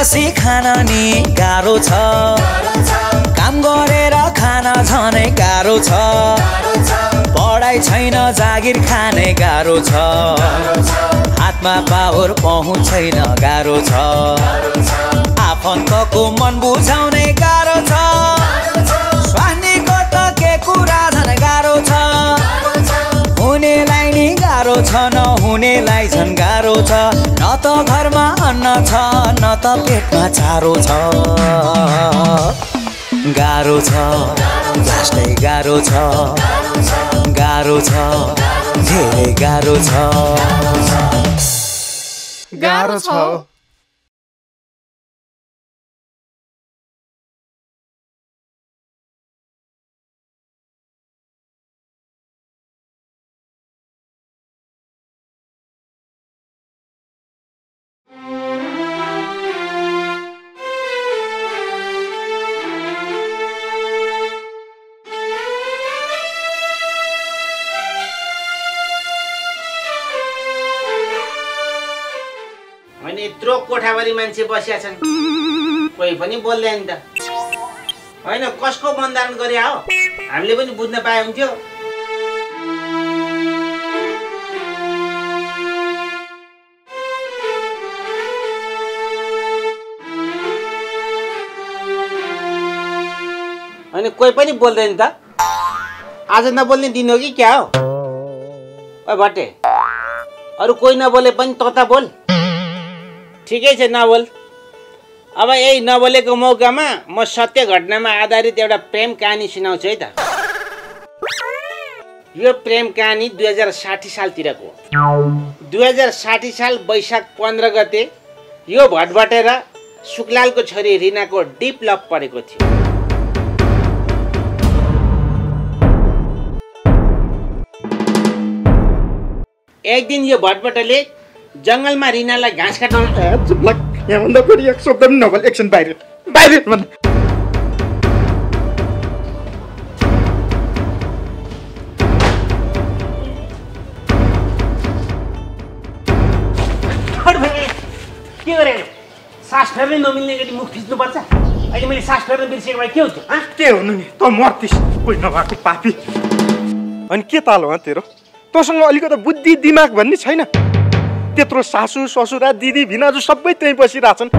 बसी खान नि गाह्रो छ। काम गरेर खान झनै गाह्रो छ। पढाइ छैन जागिर खाने गाह्रो छ। हातमा पावर पहुँच छैन गाह्रो छ। आफन्तको मन बुझाउने गाह्रो छ। स्वास्नीको त के कुरा झन् गाह्रो छ। हुनेलाई नि गाह्रो छ नहुनेलाई झन् गाह्रो छ। न त घरमा अन्न छ न त पेटमा चारो छ। गाह्रो छ लास्टै गाह्रो छ। गाह्रो छ धेरै गाह्रो छ। गाह्रो छ। होइन यत्रो कोठाभरि मान्छे बसिया छन्। कोही पनि बोल्दैन त। होइन कसको बन्दारण गरे हो? हामीले पनि बुझ्न पाए हुन्थ्यो। होइन कोही पनि बोल्दैन त। आज नबोल्ने दिन हो कि क्या हो? ओ भट्टे अरू कोही नबोले पनि तँ त बोल। ठिकै छ नबोल अब यही नबोलेको मौकामा म सत्य घटनामा आधारित एउटा प्रेम कहानी सुनाउँछु है त। यो प्रेम कहानी दुई हजार साठी सालतिरको दुई हजार साठी साल वैशाख पन्ध्र गते यो भटभटेर सुकलालको छोरी रिनाको डिप लभ परेको थियो। एक दिन यो भटभटेले जङ्गलमा रिनालाई घाँस काट्न यहाँभन्दा फेरि एक शब्द पनि नबोल एकछिन बाहिर बाहिर के गरे सास फेर्नै नमिल्ने गरी मुख थिच्नुपर्छ अहिले मैले सास फेर्न बिर्सेको भए के हुन्थ्यो हाँ? के हुनु नि त मर्तिस। कोही नभएको पापी। अनि के ताल हो तेरो। तँसँग अलिकति बुद्धि दिमाग भन्ने छैन त्यत्रो सासु ससुरा दिदी भिनाजु सबै त्यहीँ बसिरहेछन्।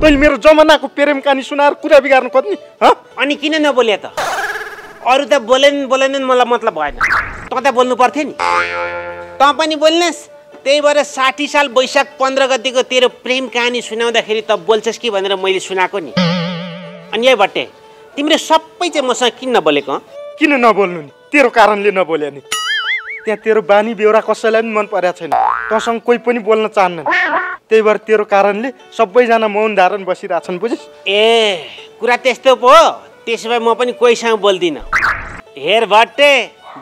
तैँले मेरो जमानाको प्रेम कहानी सुनाएर कुरा बिगार्नु खोज्ने हँ? अनि किन नबोले त? अरू त बोलेन बोलेनन् मलाई मतलब भएन। तँ त बोल्नु पर्थ्यो नि। तँ पनि बोल्नेस्? त्यही भएर साठी साल वैशाख पन्ध्र गतिको तेरो प्रेम कहानी सुनाउँदाखेरि त बोल्छस् कि भनेर मैले सुनाएको नि। अनि यही भट्टे तिम्रो सबै चाहिँ मसँग किन नबोलेको? किन नबोल्नु नि? तेरो कारणले नबोले नि। त्यहाँ तेरो बानी बेहोरा कसैलाई पनि मन परेको छैन। तँसँग कोही पनि बोल्न चाहन्न। त्यही भएर तेरो कारणले सबैजना मौन धारण बसिरहेछन् बुझिस्? ए कुरा त्यस्तो पो त्यसो भए म पनि कोहीसँग बोल्दिनँ। हेर भट्टे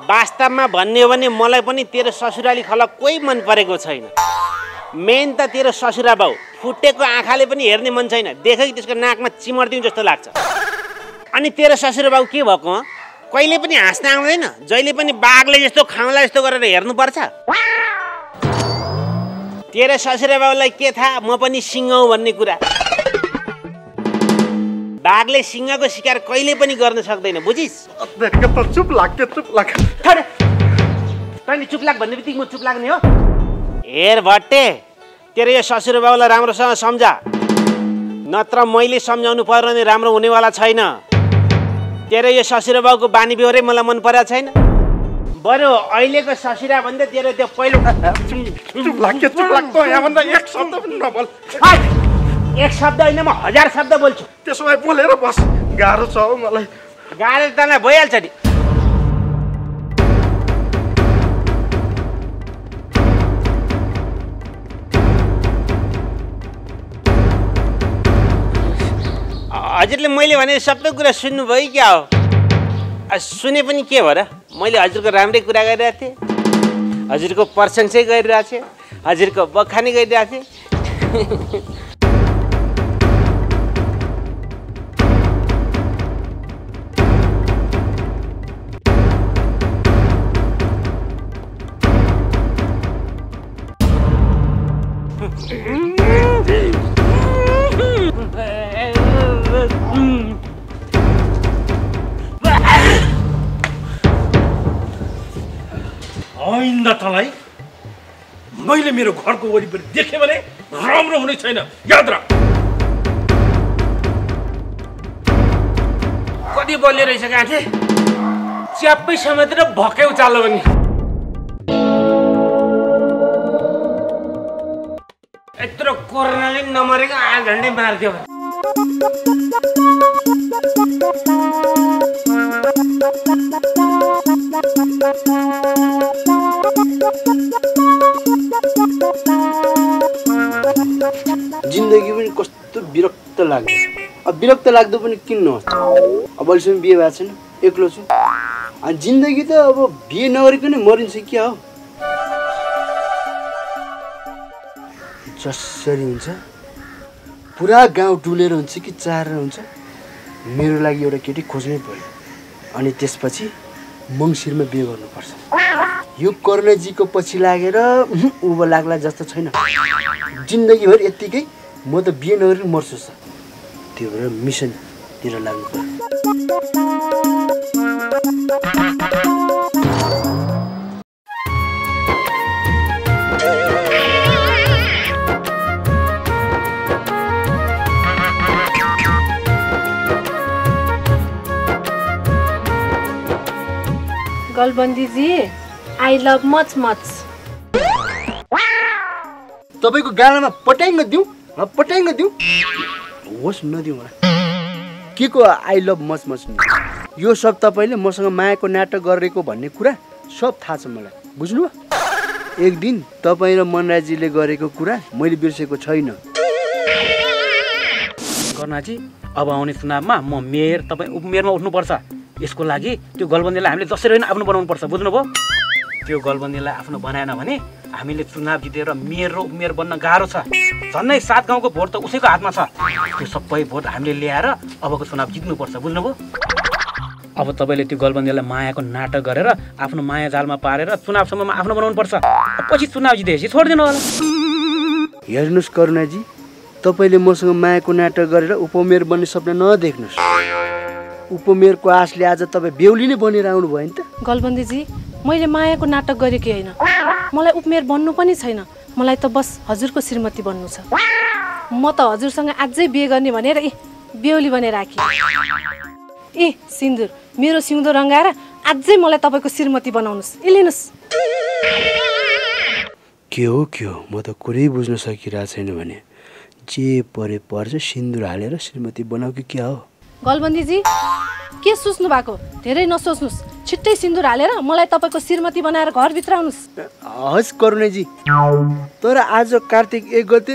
वास्तवमा भन्ने हो भने मलाई पनि तेरो ससुराली खला कोही मन परेको छैन। मेन त तेरो ससुरा बाउ फुटेको आँखाले पनि हेर्ने मन छैन। देख त्यसको नाकमा चिमर्दिउँ जस्तो लाग्छ। अनि तेरो ससुरा बाउ के भएको? कहिले पनि हाँस्न आउँदैन। जहिले पनि बाघले जस्तो खाउँला जस्तो गरेर हेर्नुपर्छ। तेरो ससुरा बाउलाई के थाहा? म पनि सिंह हुँ भन्ने कुरा। बाघले सिंहको शिकार कहिले पनि गर्न सक्दैन बुझिस्? चुप लाग चुप लाग? तैँले चुप लाग भन्ने बित्तिकै म चुप लाग्ने हो। हेर भट्टे तेरो यो ससुर बाउलाई राम्रोसँग सम्झा। नत्र मैले सम्झाउनु पर्यो भने राम्रो हुनेवाला छैन। तेरो यो ससुर बाउको बानी बेहोरै मलाई मन परेको छैन। बरु अहिलेको ससुरा भन्दा तेरो त्यो पहिलो त एक शब्द पनि नबोल! एक शब्द होइन म हजार शब्द बोल्छु। त्यसो भए बोलेर बस। गाह्रो छ हौ मलाई। गाडी तँलाई भइहाल्छ नि। हजुरले मैले भने सबै कुरा सुन्नुभयो क्या हो? सुने पनि के भयो र? मैले हजुरको राम्रै कुरा गरिरहेको थिएँ। हजुरको प्रशंसै गरिरहेको थिएँ। हजुरको बखानी गरिरहेको थिएँ। ऐन्दा तँलाई मैले मेरो घरको वरिपरि देखेँ भने राम्रो हुने छैन। याद राख। कति बलियो रहेछ गाँठे? च्याप्पै समातेर भक्कै उचाल्यो भने यत्रो कोरोनाले नमरेको आठ झन्डै मार्थ्यो जिन्दगी पनि कस्तो विरक्त लाग्यो अब विरक्त लाग्दो पनि किन नहोस्? अब अहिलेसम्म बिहे भएको छैन एक्लो छु। अनि जिन्दगी त अब बिहे नगरिकन मरिन्छ क्या हो? जसरी हुन्छ पुरा गाउँ डुलेर हुन्छ कि चारेर हुन्छ मेरो लागि एउटा केटी खोज्नै पऱ्यो। अनि त्यसपछि मङ्सिरमा बिहे गर्नुपर्छ। यो करुणाजीको पछि लागेर उँभो लाग्ला जस्तो छैन। जिन्दगीभर यत्तिकै म त बिहे नगरी मर्छु सर। त्यो भएर मिसनतिर लाग्नु पर्यो गलबन्दीजी आई लभ मच मच तपाईँको गालामा पट्याङ्ग दिउँ। पट्याङ्ग दिउँ। होस् नदिउँ के को आई लभ मच मच यो सब तपाईँले मसँग मायाको नाटक गरेको भन्ने कुरा सब थाहा छ मलाई। बुझ्नुभयो? एक दिन तपाईँ र मनराजीले गरेको कुरा मैले बिर्सेको छैन। कर्णाजी अब आउने चुनावमा म मेयर तपाईँ उपमेयरमा उठ्नुपर्छ। यसको लागि त्यो गलबन्दीलाई हामीले जसरी होइन आफ्नो बनाउनुपर्छ। बुझ्नुभयो? त्यो गलबन्दीलाई आफ्नो बनाएन भने हामीले चुनाव जितेर मेयर र उपमेयर बन्न गाह्रो छ। झन्डै सात गाउँको भोट त उसैको हातमा छ। त्यो सबै भोट हामीले ल्याएर अबको चुनाव जित्नुपर्छ बुझ्नुभयो अब तपाईँले त्यो गलबन्दीलाई मायाको नाटक गरेर आफ्नो माया जालमा पारेर चुनावसम्ममा आफ्नो बनाउनुपर्छ। पछि चुनाव जितेपछि छोडिदिनु होला। हेर्नुहोस् करुणाजी तपाईँले मसँग मायाको नाटक गरेर उपमेयर बन्ने सपना नदेख्नुहोस्। उपमेयरको आशले आज तपाईँ बेहुली नै बनेर आउनु भयो नि त। गलबन्दीजी मैले मायाको नाटक गरेकी होइन। मलाई उपमेयर बन्नु पनि छैन। मलाई त बस हजुरको श्रीमती बन्नु छ। म त हजुरसँग अझै बिहे गर्ने भनेर ए बेहुली बनेर आएँ ए सिन्दुर मेरो सिउँदो रङ्गाएर अझै मलाई तपाईँको श्रीमती बनाउनुहोस्। ए लिनुहोस्। के हो के हो? म त कुरै बुझ्न सकिरहेको छैन भने। जे परे पर्छ सिन्दुर हालेर श्रीमती बनाऊ कि क्या हो? गलबन्दीजी के सोच्नु भएको? धेरै नसोच्नुहोस्। छिट्टै सिन्दुर हालेर मलाई तपाईँको श्रीमती बनाएर घरभित्र आउनुहोस्। हस् करुणेजी। तर आज कार्तिक एक गते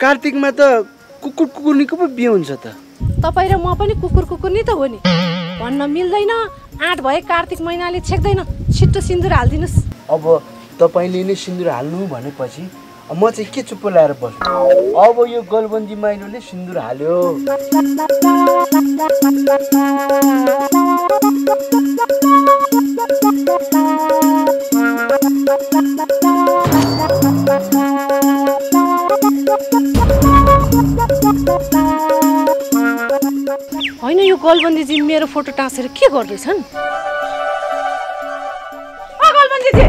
कार्तिकमा त कुकुर कुकुर्नीको पो बिहे हुन्छ त। तपाईँ र म पनि कुकुर कुकुर नि त हो नि। भन्न मिल्दैन आँट भए कार्तिक महिनाले छेक्दैन। छिट्टो सिन्दुर हालिदिनुहोस्। अब तपाईँले नै सिन्दुर हाल्नु भनेपछि म चाहिँ के चुप्पो लगाएर बस्छु? अब यो गलबन्दी माइलोले सिन्दुर हाल्यो। होइन यो गलबन्दीजी मेरो फोटो टाँसेर के गर्दैछन्? ओ गलबन्दीजी!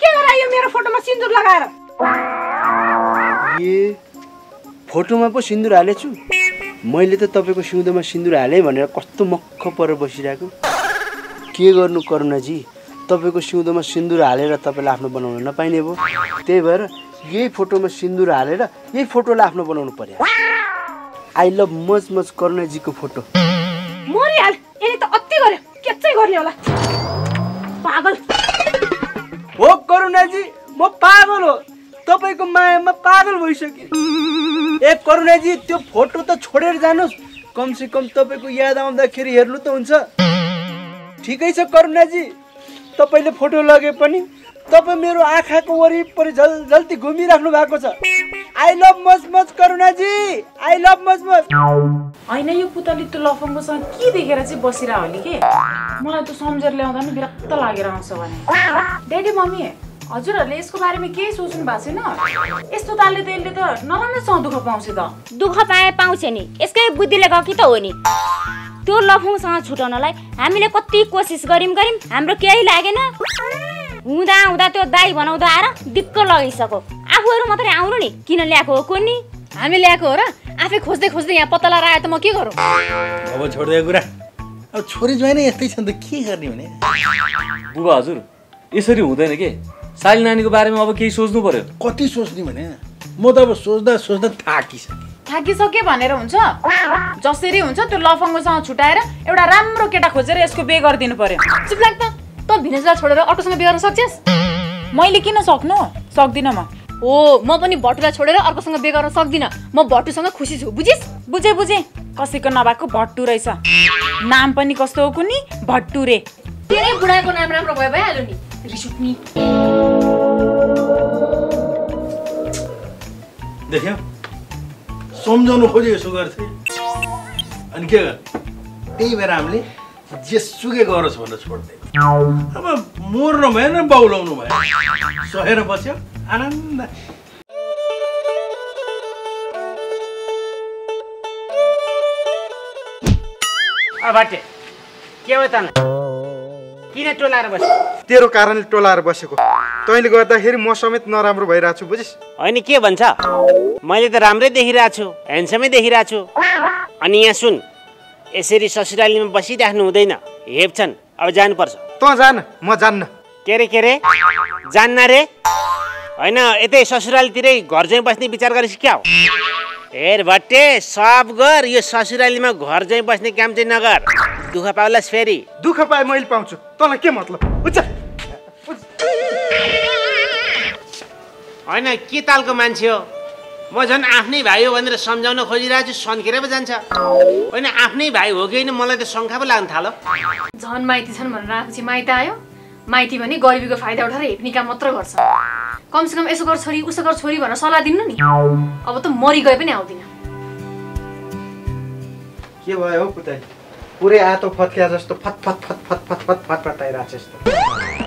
के गरायो मेरो फोटोमा सिन्दुर लगाएर? ए फोटोमा पो सिन्दुर हालेछु मैले त तपाईँको सिउँदोमा सिन्दुर हालेँ भनेर कस्तो मक्ख परेर बसिरहेको। के गर्नु करुणाजी? तपाईँको सिउँदोमा सिन्दुर हालेर तपाईँलाई आफ्नो बनाउन नपाइने भयो। त्यही भएर यही फोटोमा सिन्दुर हालेर यही फोटोलाई आफ्नो बनाउनु पर्यो। आई लभ मच मच करुणाजीको फोटो। होला? पागल। हो करुणाजी म पागल हो। तपाईँको मायामा पागल भइसकेँ ए करुणाजी त्यो फोटो त छोडेर जानुहोस्। कमसे कम तपाईँको याद आउँदाखेरि हेर्नु त हुन्छ। ठिकै छ करुणाजी। तपाईँले फोटो लगे पनि तपाईँ मेरो आँखाको वरिपरि झल झल्ती घुमिराख्नु भएको छ। I love much much करुणाजी। I love much much होइन यो पुतली त्यो लफङ्गोसँग के देखेर चाहिँ बसिरह होली के? मलाई त सम्झेर ल्याउँदा नि विरक्त लागेर आउँछ भने। ड्याडी मम्मी हजुरहरूले यसको बारेमा केही सोच्नु भएको छैन? यस्तो तालले त यसले त नराम्रोसँग दुःख पाउँछ त। दुःख पाए पाउँछ नि। यसकै बुद्धिले गएको त हो नि? त्यो लफुङसँग छुटाउनलाई हामीले कति कोसिस गर्यौँ गर्यौँ हाम्रो केही लागेन। हुँदा हुँदा त्यो दाई बनाउँदा आएर दिक्क लगाइसक्यो आफूहरू मात्रै आउनु नि। किन ल्याएको हो कुन्नी? हामी ल्याएको हो र? आफै खोज्दै खोज्दै यहाँ पत्ता लगाएर आयो त म के गरौँ? अब छोडिदियो कुरा। अब छोरी ज्वाइँ नै यस्तै छ नि त। के गर्ने भने? बुबा हजुर यसरी हुँदैन के? साली नानीको बारेमा अब केही सोच्नु पर्यो। कति सोच्ने भने? म त अब सोच्दा सोच्दा थाकिसकेँ। थाकिसके भनेर हुन्छ? जसरी हुन्छ त्यो लफङ्गोसँग छुट्याएर एउटा राम्रो केटा खोजेर यसको बे गरिदिनु पर्यो। चुप लाग् त त भिनेजलाई छोडेर अटोसँग बिगार्न सक्छस्? मैले किन सक्नु? सक्दिनँ म। हो म पनि भट्टुलाई छोडेर अर्कोसँग बिहे गर्न सक्दिनँ। म भट्टुसँग खुसी छु बुझिस्? बुझे बुझे। कसैको नभएको भट्टु रहेछ। नाम पनि कस्तो हो कुनी भट्टु रे। तेरै बुढाको नाम राम्रो भयो भइहाल्यो नि। रिस उठ्नी देख्यो सम्झाउनु खोज्यो यसो गर्थे अनि के गर्ने त्यही भएर हामीले जेसुकै गरोस् भनेर छोडिदियो अब मर्नु भएन बाउलाउनु भयो सहेर बस्यो आनन्द अब भट्टे के हो त किन टोलाएर बस्यो तेरो कारणले टोलाएर बसेको। तैँले गर्दाखेरि म समेत नराम्रो भइरहेको छु बुझिस्? होइन के भन्छ? मैले त राम्रै देखिरहेको छु ह्यान्डसमै देखिरहेको छु अनि यहाँ सुन यसरी ससुरालीमा बसिराख्नु हुँदैन। हेप्छन् अब जानुपर्छ। तँ जान म जान्न। के अरे के अरे जान्न रे? होइन यतै ससुरालीतिरै घर चाहिँ बस्ने विचार गरेपछि क्या हो? हेर भट्टे सब गर यो ससुरालीमा घर चाहिँ बस्ने काम चाहिँ नगर। दुःख पाउलास् फेरि। दुःख पाए मैले पाउँछु। तँलाई के मतलब? होइन के तालको मान्छे हो? म झन् आफ्नै भाइ हो भनेर सम्झाउन खोजिरहेको छु सन्केर पो जान्छ। होइन आफ्नै भाइ हो कि होइन मलाई त शङ्का पो लाग्न थाल्यो। झन् माइती छन् भनेर आएपछि माइत आयो। माइती भने गरिबीको फाइदा उठाएर हेप्ने काम मात्र गर्छ। कमसेकम यसो गर छोरी उसो गर छोरी भनेर सल्लाह दिनु नि। अब त मरि गए पनि आउँदिन। के भयो हौ पुतै? पुरै आतो फत्किया जस्तो फत फत फत फत फत फत फत फताइरहेको छ यस्तो।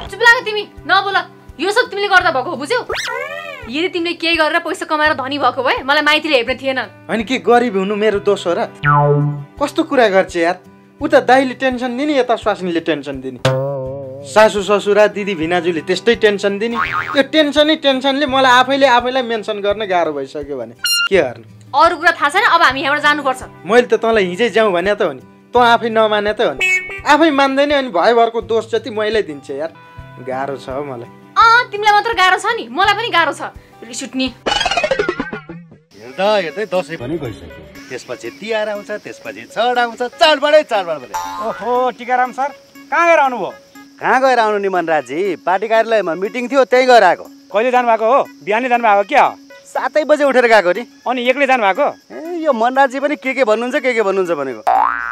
चुप लाग तिमी नबोल। यो सब तिमीले गर्दा भएको हो बुझ्यौ? यदि तिमीले केही गरेर पैसा कमाएर धनी भएको भए मलाई माइतीले हेप्ने थिएन। होइन कि गरिब हुनु मेरो दोष हो र? कस्तो कुरा गर्छ यार? उता दाइले टेन्सन दिने यता स्वास्नीले टेन्सन दिने। सासु ससुरा दिदी भिनाजुले त्यस्तै टेन्सन दिने। त्यो टेन्सनै टेन्सनले मलाई आफैले आफैलाई मेन्सन गर्न गाह्रो भइसक्यो भने के गर्ने? अरू कुरा थाहा छैन अब हामी यहाँबाट जानुपर्छ। मैले त तँलाई हिजै जाउँ भने त हो नि। तँ आफै नमाने त हो नि। आफै मान्दैन अनि भयभरको दोष जति मैले दिन्छ यार। गाह्रो छ हौ मलाई। अँ तिमीलाई मात्र गाह्रो छ नि। मलाई पनि गाह्रो छ। रिस उठ्ने हेर्दा हेर्दै दसैँ पनि गइसक्यो। त्यसपछि तिहार आउँछ त्यसपछि चढ आउँछ। चाडबाडै चाडबाड भने ओहो टिकाराम सर कहाँ गएर आउनुभयो? कहाँ गएर आउनु नि मनराजी? पार्टी कार्यालयमा मिटिङ थियो त्यहीँ गएर आएको। कहिले जानुभएको हो? बिहानै जानुभएको क्या? सातै बजे उठेर गएको नि। अनि एक्लै जानुभएको? ए यो मनराजी पनि के के भन्नुहुन्छ के के भन्नुहुन्छ भनेको।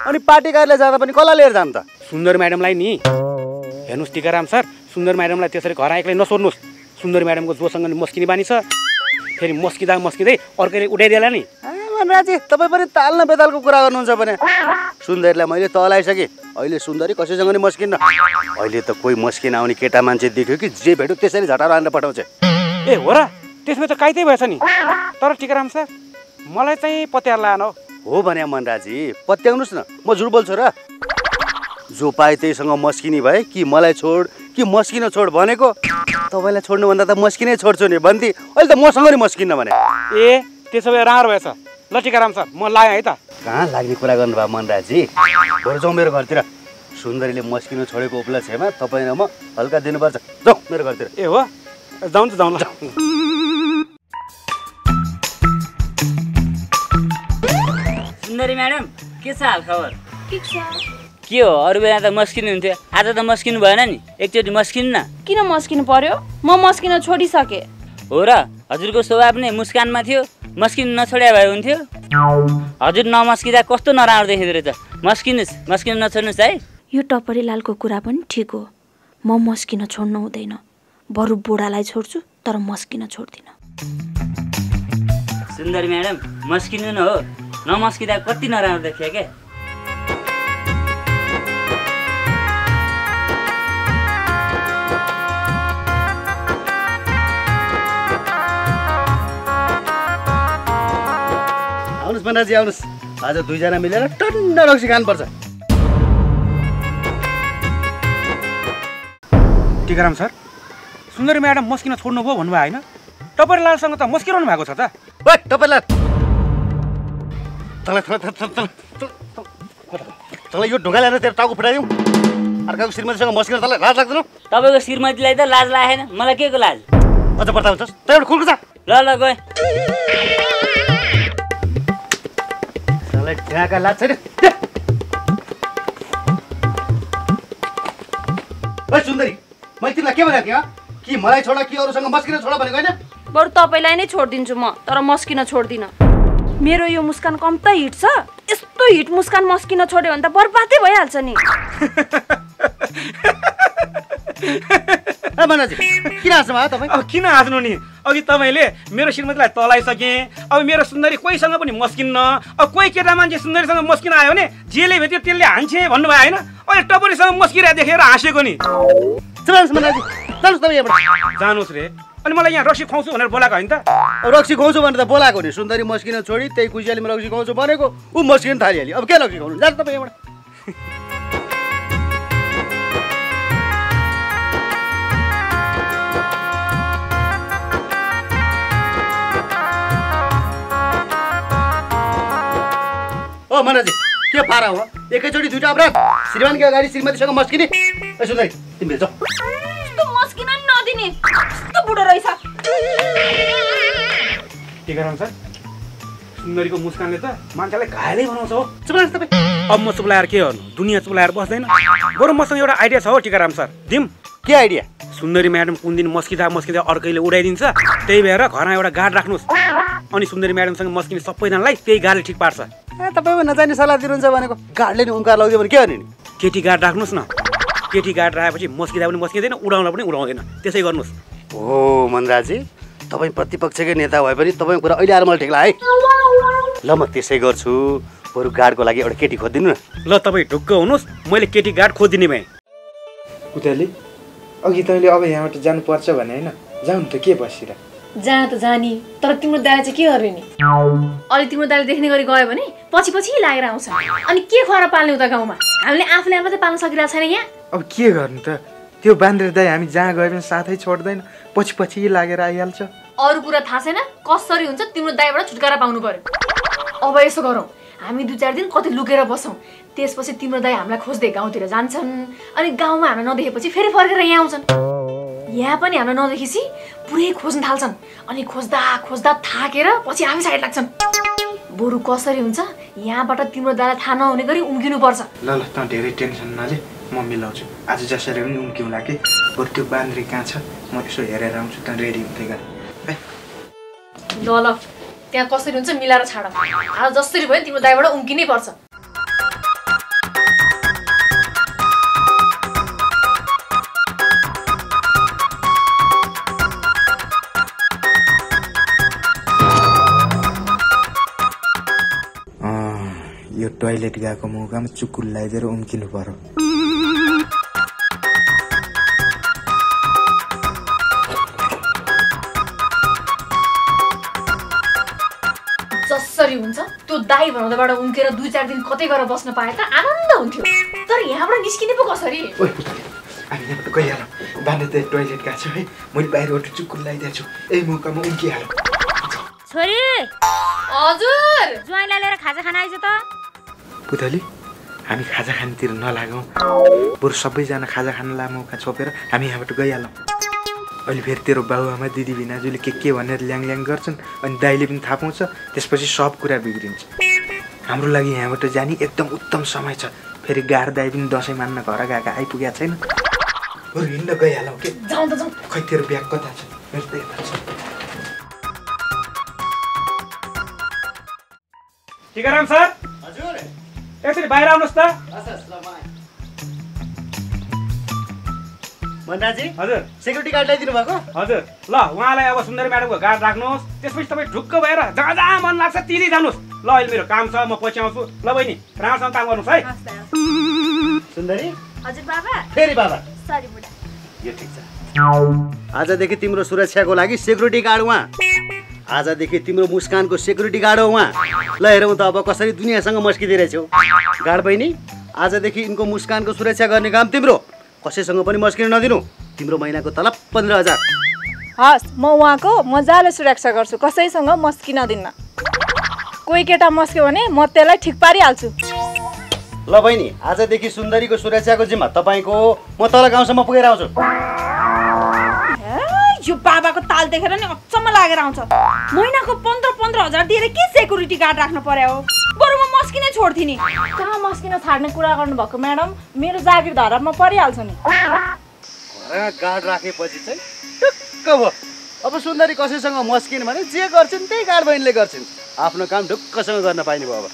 अनि पार्टी कार्यालय जाँदा पनि कसलाई लिएर जानु त? सुन्दर म्याडमलाई नि। हेर्नुहोस् टिकाराम सर सुन्दर म्याडमलाई त्यसरी घर एक्लै नसोध्नुहोस्। सुन्दर म्याडमको जोसँग नि मस्किने बानी छ। फेरि मस्किँदा मस्किँदै अर्कैले उठाइदिएला नि। मनराजी तपाईँ पनि ताल न बेतालको कुरा गर्नुहुन्छ भने। सुन्दरीलाई मैले तल आइसकेँ अहिले सुन्दरी कसैसँग नि मस्किन्न। अहिले त कोही मस्किन आउने केटा मान्छे देख्यो कि जे भेट्यो त्यसरी झटारो हानेर पठाउँछ। ए हो र। त्यसमा त काइतै भएछ नि। तर टिकाराम सर मलाई चाहिँ पत्यार लाएन हौ। हो भने मनराजी पत्याउनुहोस् न म झुट बोल्छु र। जो पाए त्यहीसँग मस्किने भए कि मलाई छोड कि मस्किन छोड भनेको? तपाईँलाई छोड्नुभन्दा त मस्किनै छोड्छु नि भन्थे अहिले त मसँग नि मस्किन्न भने। ए त्यसो भए राम्रो भएछ। ल टिकाराम सर म लाएँ है त। कहाँ लाग्ने कुरा गर्नुभयो मनराजी? भोलि जाउँ मेरो घरतिर। सुन्दरीले मस्किन छोडेको उपलक्ष्यमा तपाईँ र म हल्का दिनुपर्छ। जाउँ मेरो घरतिर। ए हो? जाउँ त जाउँ ल। सुन्दरी म्याडम के छ हाल खबर? के हो अरू बेला त मस्किनुहुन्थ्यो आज त मस्किनु भएन नि एकचोटि मस्किनु न। किन मस्किनु पर्यो? म मस्किन छोडिसकेँ। हो र हजुरको स्वभाव नै मुस्कानमा थियो मस्किनु नछोड्या भए हुन्थ्यो। हजुर नमस्किँदा कस्तो नराम्रो देखिँदो रहेछ। मस्किनुहोस् मस्किनु नछोड्नुहोस् है। यो टपरी लालको कुरा पनि ठिक हो। म मस्किन छोड्नु हुँदैन। बरु बुढालाई छोड्छु तर मस्किन छोड्दिनँ। सुन्दरी म्याडम मस्किनु न हो। नमस्किँदा कति नराम्रो देखियो क्या आउनुहोस् मनराजी आउनुहोस्। आज दुईजना मिलेर टन्ड रक्सी खानुपर्छ। टिकाराम सर सुन्दरी म्याडम मस्किन छोड्नुभयो भन्नुभयो होइन? तपाईँ लालसँग त मस्किरहनु भएको छ त। ओइ तपाईँलाई तँलाई तँलाई तँलाई तँलाई तँलाई तँलाई यो ढुङ्गा ल्याएर तेरो टाउको फुटाइदिउँ अर्काको श्रीमतीसँग मस्किन तँलाई लाज लाग्दैन तपाईँको श्रीमतीलाई त लाज लागेन मलाई के को लाज अझ बढ्ता हुन्छस् त एउटा खुल्को जा ल ल गएँ तँलाई ढाका लाज छैन ओइ सुन्दरी मैले तिमीलाई के भनेको थिएँ हँ? कि मलाई छोड कि अरूसँग मस्किन छोड भनेको होइन बरु तपाईँलाई नै छोडिदिन्छु म तर मस्किन छोड्दिनँ मेरो यो मुस्कान कम त हिट छ। यस्तो हिट मुस्कान मस्किन छोड्यो भने त बर्बादै भइहाल्छ नि। किन हाँस्नु भयो तपाईँ? अब किन हाँस्नु नि? अघि तपाईँले मेरो श्रीमतीलाई तलाइसकेँ अब मेरो सुन्दरी कोहीसँग पनि मस्किन्न अब कोही केटा मान्छे सुन्दरीसँग मस्किन आयो भने जेले भेट्यो त्यसले हान्छे भन्नुभयो होइन? अहिले टपरीसँग मस्किरहेको देखेर हाँसेको नि। जानुहोस् रे। अनि मलाई यहाँ रक्सी खुवाउँछु भनेर बोलाएको होइन त। रक्सी खुवाउँछु भनेर त बोलाएको नि सुन्दरी मस्किन छोडी त्यही खुसियालीमा रक्सी खुवाउँछु भनेको ऊ मस्किन थालिहाल्यो। अब के रक्सी खुवाउनु? जानु तपाईँ यहाँबाट। ओ मनाजी के पारा हो? एकैचोटि दुइटा अपराध। श्रीमानको अगाडि श्रीमतीसँग मस्किने। सुन्दरी तिमी जाऊ। यस्तो मस्किन नि नदिने यस्तो बुढो रहेछ के गराउँछ सुन्दरीको मुस्कानले त मान्छेलाई घायलै बनाउँछ हो चुप तपाईँ अब म चुप्लाएर के गर्नु दुनियाँ चुप्लाएर बस्दैन बरु मसँग एउटा आइडिया छ हो टिकाराम सर दिम के आइडिया सुन्दरी म्याडम कुन दिन मस्किँदा मस्किँदा अर्कैले उडाइदिन्छ त्यही भएर घरमा एउटा गार्ड राख्नुहोस् अनि सुन्दरी म्याडमसँग मस्किने सबैजनालाई त्यही गार्डले ठिक पार्छ ए तपाईँको नजाने सल्लाह दिनुहुन्छ भनेको गाडले नि उम्कार लगिदियो भने के गर्ने नि केटी गार्ड राख्नुहोस् न केटी गार्ड राखेपछि मस्किँदा पनि मस्किँदैन उडाउँदा पनि उडाउँदैन। त्यसै गर्नुहोस्। हो मनराजी तपाईँ प्रतिपक्षकै नेता भए पनि तपाईँको कुरा अहिले आएर मलाई ठिक लाग्यो है? ल म त्यसै गर्छु। बरु गाडको लागि एउटा केटी खोजिदिनु न। ल तपाईँ ढुक्क हुनुहोस् मैले केटी गार्ड खोजिदिने भएँ। पुतली अघि तैँले अब यहाँबाट जानुपर्छ भने होइन जाउँ त के बसिर जहाँ त जाने तर तिम्रो दाले चाहिँ के गर्ने नि? अलि तिम्रो दाले देख्ने गरी गयो भने पछि पछि लागेर आउँछ। अनि के खुवाएर पाल्ने उता गाउँमा? हामीले आफूले मात्रै पाल्न सकिरहेको छैन यहाँ। अब के गर्नु त? त्यो बान्द्रे दाई हामी जहाँ गयो भने साथै छोड्दैन। पछि पछि लागेर आइहाल्छ। अरू कुरा थाहा छैन? कसरी हुन्छ तिम्रो दाईबाट छुटकारा पाउनु पर्यो। अब यसो गरौँ। हामी दुई चार दिन कतै लुकेर बसौँ। त्यसपछि तिम्रो दाई हामीलाई खोज्दै गाउँतिर जान्छन् अनि गाउँमा हामीलाई नदेखेपछि फेरि फर्केर यहाँ आउँछन्। यहाँ पनि हामीलाई नदेखेपछि पुरै खोज्न थाल्छन्। अनि खोज्दा खोज्दा थाकेर पछि आफै साइड लाग्छन्। बरु कसरी हुन्छ? यहाँबाट तिम्रो दाईलाई थाहा नहुने गरी उम्किनुपर्छ। ल ल त धेरै टेन्सन नले। म मिलाउँछु। आज जसरी पनि उम्क्यौँला कि? बरु त्यो बान्द्री कहाँ छ? म यसो हेरेर आउँछु त्यहाँ रेडी हुँदै गर ल ल। त्यहाँ कसरी हुन्छ मिलाएर छाड। आज जसरी भयो तिम्रो दाईबाट उम्किनै पर्छ। यो टोइलेट गएको मौकामा चुकुल लगाइदिएर उम्किनु पर्यो। दाई भनाउँदाबाट उम्केर दुई चार दिन कतै गएर बस्न पाए त आनन्द हुन्थ्यो। तर यहाँबाट निस्किने पो कसरी? हामी यहाँबाट गइहालौँ। बान्द्रे दाई टोइलेट गएको छु है। मैले बाहिरबाट चुकुल लगाइदिएको छु। यही मौकामा उम्किहालौँ। छोरी! हजुर! ज्वाइँलाई लिएर खाजा खान आइज त। पुतली हामी खाजा खानेतिर नलागौँ। बरु सबैजना खाजा खान ला मौका छोपेर हामी यहाँबाट गइहालौँ। अहिले फेरि तेरो बाबुआमा दिदी भिनाजुले के के भनेर ल्याङ ल्याङ गर्छन् अनि दाइले पनि थाहा पाउँछ त्यसपछि सब कुरा बिग्रिन्छ। हाम्रो लागि यहाँबाट जाने एकदम उत्तम समय छ। फेरि गार दाई पनि दसैँ मान्न घर गएको आइपुगेको छैन। बरु हिँड्न गइहालौँ के? जाउँ त जाउँ। खै तेरो ब्याग कता छ? मेरो त यता छ। टिकाराम सर! हजुर। एकचोटि बाहिर आउनुहोस् त। मनराजी हजुर। सेक्युरिटी गार्ड ल्याइदिनु भएको हजुर। ल उहाँलाई अब सुन्दरी म्याडमको गार्ड राख्नुहोस्। त्यसपछि तपाईँ ढुक्क भएर जहाँ जहाँ मन लाग्छ तिनी जानुहोस्। ल अहिले मेरो काम छ म पछि आउँछु। ल बहिनी राम्रोसँग काम गर्नुहोस् है। सुन्दरी? हजुर बाबा। फेरि बाबा। सरी बुढा। यो ठिक छ। आजदेखि तिम्रो सुरक्षाको लागि सेक्युरिटी गार्ड उहाँ। आजदेखि तिम्रो मुस्कानको सेक्युरिटी गार्ड हो उहाँ। ल हेरौँ त अब कसरी दुनियाँसँग मस्किँदै गार्ड बहिनी आजदेखि यिनको मुस्कानको सुरक्षा गर्ने काम तिम्रो। कसैसँग पनि मस्किन नदिनु। तिम्रो महिनाको तलब पन्ध्र हजार। हस् म उहाँको मजाले सुरक्षा गर्छु कसैसँग मस्किन दिन्न। कोही केटा मस्क्यो भने म त्यसलाई ठिक पारिहाल्छु। ल बहिनी आजदेखि सुन्दरीको सुरक्षाको जिम्मा तपाईँको म तल गाउँसम्म पुगेर आउँछु। यो बाबाको ताल देखेर नि अचम्म लागेर आउँछ। महिनाको पन्ध्र पन्ध्र हजार दिएर के सेक्युरिटी गार्ड राख्नु पर्यो हो? बरु म मस्किनै छोड्थेँ नि कहाँ मस्किन छाड्ने कुरा गर्नुभएको म्याडम मेरो जागिर धरामा परिहाल्छ नि। गार्ड राखेपछि चाहिँ भयो। अब सुन्दरी कसैसँग मस्किन भने जे गर्छन् त्यही गार्ड बहिनीले गर्छन्। आफ्नो काम ढुक्कसँग गर्न पाइने भयो अब।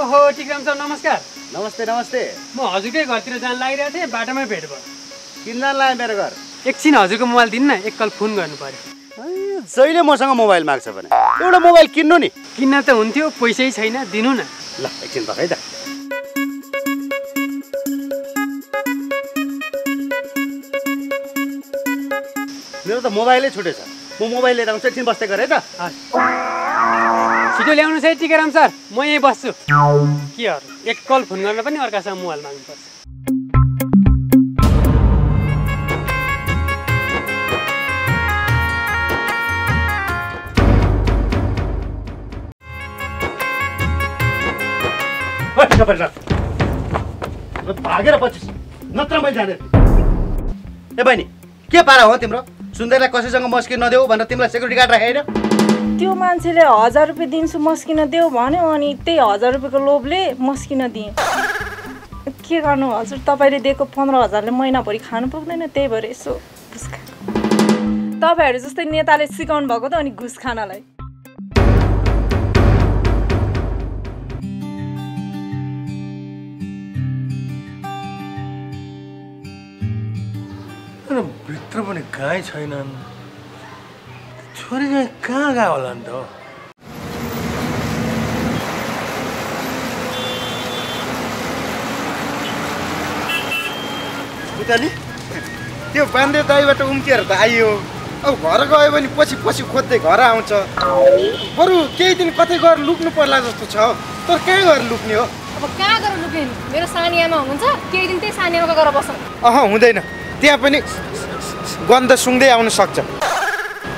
ओहो टिकराम सर नमस्कार। नमस्ते नमस्ते। म हजुरकै घरतिर जान लागिरहेको थिएँ बाटोमै भेट भयो। किन जान लाग्यो मेरो घर? एकछिन हजुरको मोबाइल दिनु न एककल फोन गर्नु पर्यो। जहिले मसँग मोबाइल माग्छ भने। एउटा मोबाइल किन्नु नि। किन्न त हुन्थ्यो पैसै छैन दिनु न। ल एकछिन पख है त मेरो त मोबाइलै छुटेछ। म मोबाइल लिएर आउँछु एकछिन बस्दै गर है त। छिटो ल्याउनुहोस् है टिकाराम सर। म यहीँ बस्छु। के अरू? एक कल फोन गर्न पनि अर्कासँग मोबाइल माग्नुपर्छ भागेर पछि नत्र मैले जाने। ए बहिनी के पारा हो तिम्रो? सुन्दरलाई कसैसँग मस्किन नदेऊ भनेर तिमीलाई सेक्युरिटी गार्ड राखेर त्यो मान्छेले हजार रुपियाँ दिन्छु मस्किन देऊ भन्यो अनि त्यही हजार रुपियाँको लोभले मस्किन दिएँ। के गर्नु हजुर तपाईँले दिएको पन्ध्र हजारले महिनाभरि खानु पुग्दैन त्यही भएर यसो घुस खा। तपाईँहरू जस्तै नेताले सिकाउनु भएको त अनि घुस खानलाई। तर भित्र पनि गाई छैनन्। छोरी चाहिँ कहाँ गयो होला नि त हो? पुतली त्यो बान्दे दाईबाट उम्किएर त आइयो। अब घर गयो भने पछि पछि खोज्दै घर आउँछ। बरु केही दिन कतै गएर लुक्नु पर्ला जस्तो छ तर कहाँ गएर लुक्ने हो? अब कहाँ गएर लुक्ने? मेरो सानियामा हुनुहुन्छ केही दिन त्यही सानियामा गएर बस्छ अह हुँदैन। त्यहाँ पनि गन्ध सुँग्दै आउन सक्छ।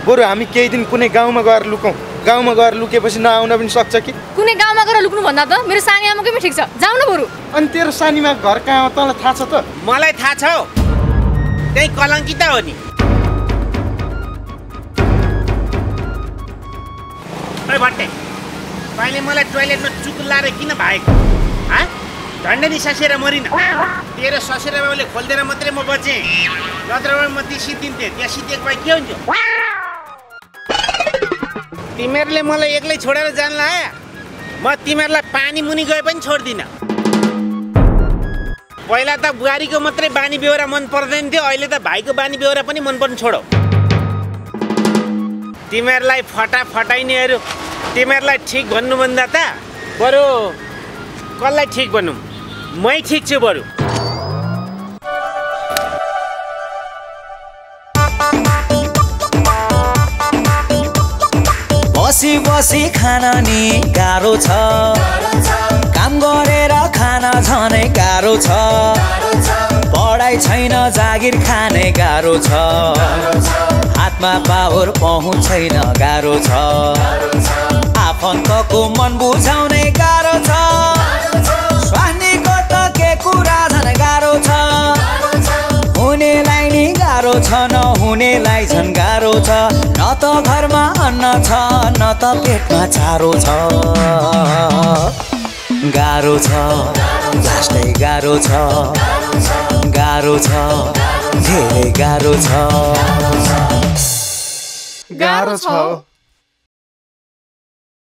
बरु हामी केही दिन कुनै गाउँमा गएर लुकौँ। गाउँमा गएर लुकेपछि नआउन पनि सक्छ कि? कुनै गाउँमा गएर लुक्नु भन्दा त मेरो सानियामाकै पनि ठिक छ। जाउँ न बरु। अनि तेरो सानीमा घर कहाँ हो? तँलाई थाहा छ त। मलाई थाहा छ हौ। त्यही कलङ्किता हो नि। भट्टे तैँले मलाई टोइलेटमा चुकुलाएर किन भाएको? हा झन्डै नि ससेर मरिन। तेरो ससेर बाबुले खोलिदिएर मात्रै म बचेँ। नत्र म त्यहाँ सिद्धिन्थेँ त्यहाँ सिद्धिएको भए के हुन्थ्यो? तिमीहरूले मलाई एक्लै छोडेर जान लाया म तिमीहरूलाई पानी मुनि गए पनि छोड्दिनँ। पहिला त बुहारीको मात्रै बानी बेहोरा मन पर्दैन थियो अहिले त भाइको बानी बेहोरा पनि मन पर्नु छोडो। तिमीहरूलाई फटा फटाइनेहरू तिमीहरूलाई ठिक भन्नुभन्दा त बरु कसलाई ठिक भनौँ मै ठिक छु बरु। बसी बसी खान नि गाह्रो छ। काम गरेर खान झनै गाह्रो छ। पढाइ छैन जागिर खाने गाह्रो छ। हातमा पावर पहुँच छैन गाह्रो छ। आफन्तको मन बुझाउने गाह्रो छ। स्वास्नीको त के कुरा झन् गाह्रो छ। हुनेलाई नि गाह्रो छ नहुनेलाई झन् गाह्रो छ। न त घरमा अन्न छ न त पेटमा चारो छ। गाह्रो छ लास्टै गाह्रो छ। गाह्रो छ धेरै गाह्रो छ। गाह्रो छ।